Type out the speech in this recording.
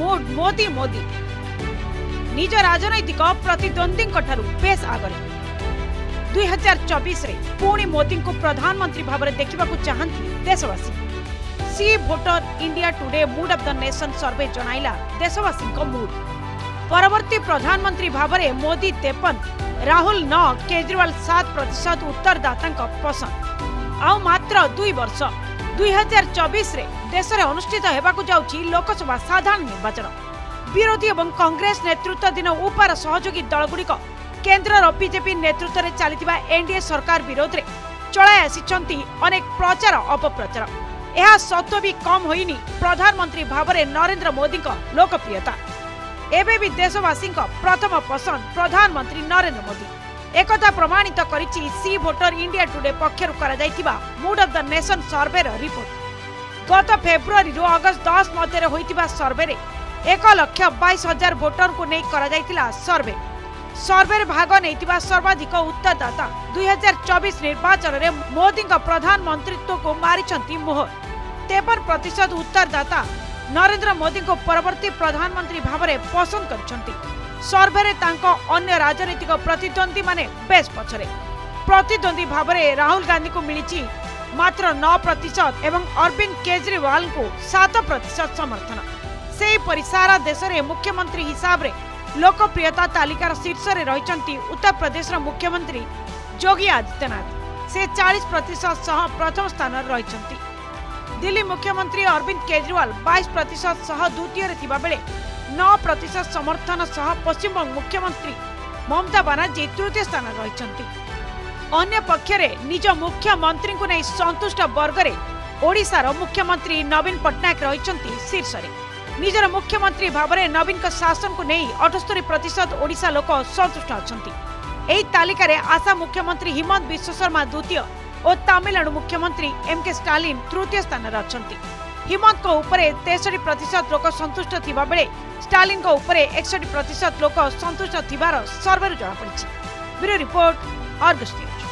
mood Modi Modi ନିଜ ରାଜନୈତିକ ପ୍ରତିଦ୍ୱନ୍ଦ୍ୱୀଙ୍କଠାରୁ ବେଶ୍ ଆଗରେ ଦୁଇ ହଜାର ଚବିଶରେ ପୁଣି ମୋଦିଙ୍କୁ ପ୍ରଧାନମନ୍ତ୍ରୀ ଭାବରେ ଦେଖିବାକୁ ଚାହାନ୍ତି ଦେଶବାସୀ C voter India Today mood of the nation survey ଜଣାଇଲା ଦେଶବାସୀଙ୍କ ମୁଡ୍ ପରବର୍ତ୍ତୀ ପ୍ରଧାନମନ୍ତ୍ରୀ ଭାବରେ ମୋଦି ତେପନ ରାହୁଲ ନଅ କେଜରିୱାଲ ସାତ ପ୍ରତିଶତ ଉତ୍ତରଦାତାଙ୍କ ପସନ୍ଦ ଆଉ ମାତ୍ର ଦୁଇ ବର୍ଷ 2024 रे देश रे अनुष्ठित जाउची लोकसभा साधारण निर्वाचन विरोधी दिन ऊपर सहयोगी दल गुडिक केन्द्र र नेतृत्व रे चाल एनडीए सरकार विरोध रे चलाय विरोधले अनेक प्रचार एहा सत्व भी कम हुने प्रधानमन्त्री भावर नरेन्द्र मोदीको लोकप्रियता एबे देशवासीको प्रथम पसंद प्रधानमंत्री नरेन्द्र मोदी एकथा प्रमाणित करिछि सि भोटर इंडिया टुडे पक्षरु गराइतिबा mood of the nation survey report गत फेब्रुअरी रो अगस्त 10 मध्ये रे होइतिबा सर्वे रे 122000 भोटर को नै गराइतिला सर्वे सर्वे रे भाग नैतिबा सर्वाधिक उत्तरदाता 2024 निर्वाचन रे मोदी को प्रधानमन्त्रीत्व को मारिछन्ती मोहर 53 प्रतिशत उत्तरदाता नरेन्द्र मोदी को परवर्ती प्रधानमन्त्री भाबरे पसंद गर्छन्ती ସର୍ଭେରେ ତାଙ୍କ ଅନ୍ୟ ରାଜନୈତିକ ପ୍ରତିଦ୍ୱନ୍ଦ୍ୱୀମାନେ ବେଶ୍ ପଛରେ ପ୍ରତିଦ୍ୱନ୍ଦ୍ୱୀ ଭାବରେ ରାହୁଲ ଗାନ୍ଧୀଙ୍କୁ ମିଳିଛି ମାତ୍ର ନଅ ପ୍ରତିଶତ ଏବଂ ଅରବିନ୍ଦ କେଜରିୱାଲଙ୍କୁ ସାତ ପ୍ରତିଶତ ସମର୍ଥନ ସେହିପରି ସାରା ଦେଶରେ ମୁଖ୍ୟମନ୍ତ୍ରୀ ହିସାବରେ ଲୋକପ୍ରିୟତା ତାଲିକାର ଶୀର୍ଷରେ ରହିଛନ୍ତି ଉତ୍ତରପ୍ରଦେଶର ମୁଖ୍ୟମନ୍ତ୍ରୀ ଯୋଗୀ ଆଦିତ୍ୟନାଥ ସେ ଚାଳିଶ ପ୍ରତିଶତ ସହ ପ୍ରଥମ ସ୍ଥାନରେ ରହିଛନ୍ତି ଦିଲ୍ଲୀ ମୁଖ୍ୟମନ୍ତ୍ରୀ ଅରବିନ୍ଦ କେଜରିୱାଲ ବାଇଶ ପ୍ରତିଶତ ସହ ଦ୍ୱିତୀୟରେ ଥିବାବେଳେ नौ प्रतिशत समर्थन सह पश्चिमबङ मुख्यमन्त्री ममता बानर्जी तृतीय स्थान रहुष्ट वर्गले ओडार मुख्यमन्त्री नवीन पट्टनायक रही शीर्ष निजर मुख्यमन्त्री भावर नवीनको शासनको नै अठस्तरी प्रतिशत ओडा लोक सन्तुष्ट अच्छा तालिकार तालिक आसाम मुख्यमन्त्री हिमन्त विश्व शर्मा द्वितीय तमिलनाडु मुख्यमन्त्री एमके स्टालीन तृतीय स्थान अच्छा हिमन्तको उपरे 63% लोक सन्तुष्ट थिबा बेले स्टालिनको उपरे 61% लोक सन्तुष्ट थिबार सर्वेरु जणापडिଛି ब्युरो रिपोर्ट अर्गस